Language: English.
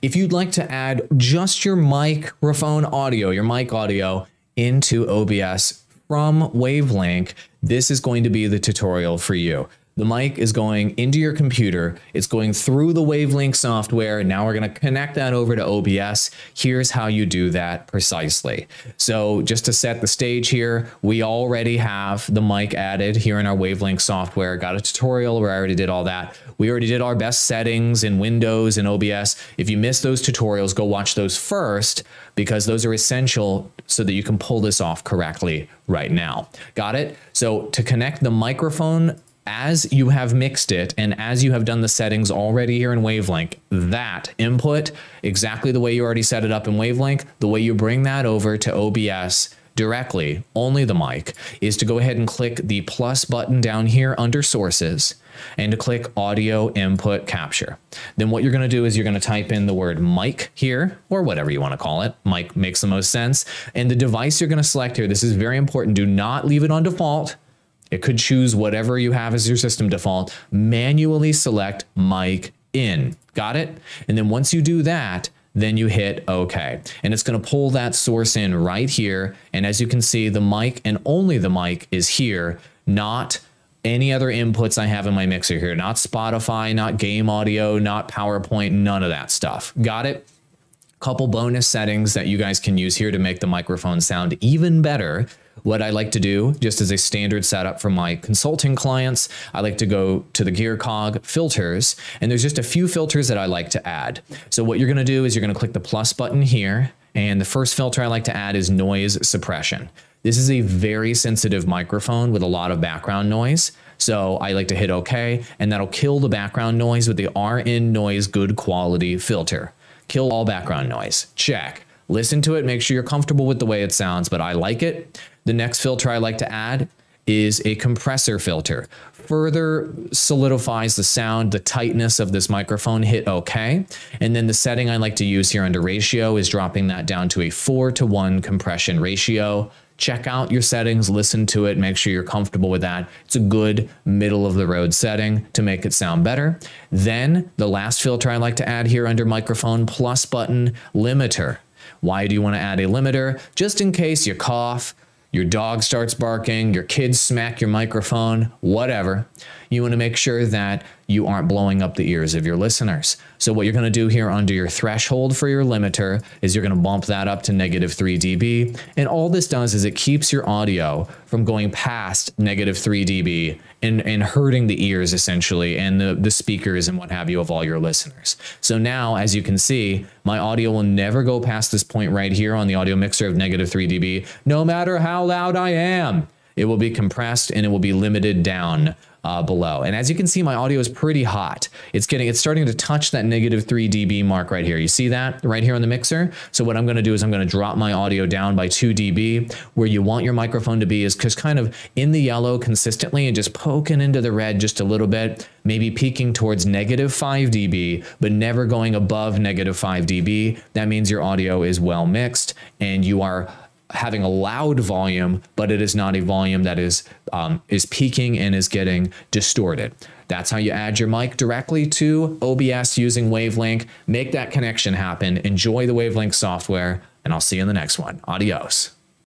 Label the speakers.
Speaker 1: If you'd like to add just your microphone audio, your mic audio into OBS from Wavelink, this is going to be the tutorial for you. The mic is going into your computer. It's going through the Wavelink software. And now we're going to connect that over to OBS. Here's how you do that precisely. So just to set the stage here, we already have the mic added here in our Wavelink software. Got a tutorial where I already did all that. We already did our best settings in Windows and OBS. If you missed those tutorials, go watch those first because those are essential so that you can pull this off correctly right now. Got it? So to connect the microphone as you have mixed it and as you have done the settings already here in Wavelink, that input, exactly the way you already set it up in Wavelink, the way you bring that over to OBS directly, only the mic, is to go ahead and click the plus button down here under sources and to click audio input capture. Then what you're going to do is you're going to type in the word mic here or whatever you want to call it. Mic makes the most sense. And the device you're going to select here, this is very important. Do not leave it on default it could choose whatever you have as your system default, manually select mic in. Got it? And then once you do that, then you hit OK. And it's going to pull that source in right here. And as you can see, the mic and only the mic is here, not any other inputs I have in my mixer here. Not Spotify, not game audio, not PowerPoint, none of that stuff. Got it? Couple bonus settings that you guys can use here to make the microphone sound even better what I like to do, just as a standard setup for my consulting clients, I like to go to the GearCog filters, and there's just a few filters that I like to add. So what you're gonna do is you're gonna click the plus button here, and the first filter I like to add is noise suppression. This is a very sensitive microphone with a lot of background noise. So I like to hit OK, and that'll kill the background noise with the RNNoise Good Quality filter. Kill all background noise. Check. Listen to it, make sure you're comfortable with the way it sounds, but I like it. The next filter I like to add is a compressor filter. Further solidifies the sound, the tightness of this microphone, hit OK. And then the setting I like to use here under ratio is dropping that down to a four to one compression ratio. Check out your settings, listen to it, make sure you're comfortable with that. It's a good middle of the road setting to make it sound better. Then the last filter I like to add here under microphone plus button limiter. Why do you want to add a limiter? Just in case you cough, your dog starts barking, your kids smack your microphone, whatever. You want to make sure that you aren't blowing up the ears of your listeners. So what you're going to do here under your threshold for your limiter is you're going to bump that up to negative 3 dB. And all this does is it keeps your audio from going past negative 3 dB and, and hurting the ears essentially and the, the speakers and what have you of all your listeners. So now, as you can see, my audio will never go past this point right here on the audio mixer of negative 3 dB, no matter loud I am. It will be compressed and it will be limited down uh, below. And as you can see, my audio is pretty hot. It's getting, it's starting to touch that negative 3 dB mark right here. You see that right here on the mixer? So what I'm going to do is I'm going to drop my audio down by 2 dB. Where you want your microphone to be is just kind of in the yellow consistently and just poking into the red just a little bit, maybe peaking towards negative 5 dB, but never going above negative 5 dB. That means your audio is well mixed and you are having a loud volume, but it is not a volume that is um, is peaking and is getting distorted. That's how you add your mic directly to OBS using Wavelink. Make that connection happen. Enjoy the Wavelink software, and I'll see you in the next one. Adios.